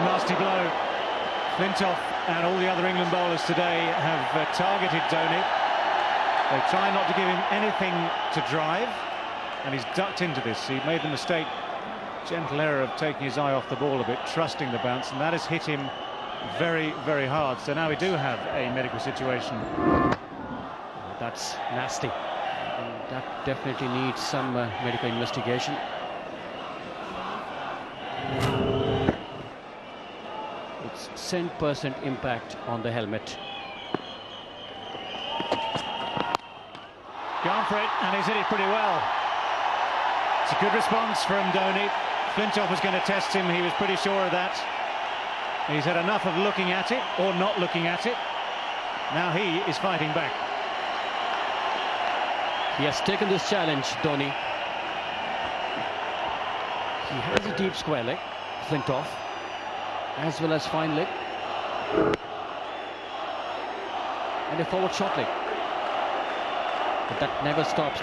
a nasty blow. Flintoff and all the other England bowlers today have uh, targeted Dhoni. They try not to give him anything to drive, and he's ducked into this. He made the mistake, gentle error of taking his eye off the ball a bit, trusting the bounce, and that has hit him very, very hard. So now we do have a medical situation. That's nasty. And that definitely needs some uh, medical investigation. It's 10% impact on the helmet. Gone for it, and he's hit it pretty well. It's a good response from Dhoni. Flintoff was going to test him, he was pretty sure of that. He's had enough of looking at it, or not looking at it. Now he is fighting back. He has taken this challenge, Dhoni. He has a deep square leg, Flintoff, as well as fine leg. And a forward short leg. But that never stops.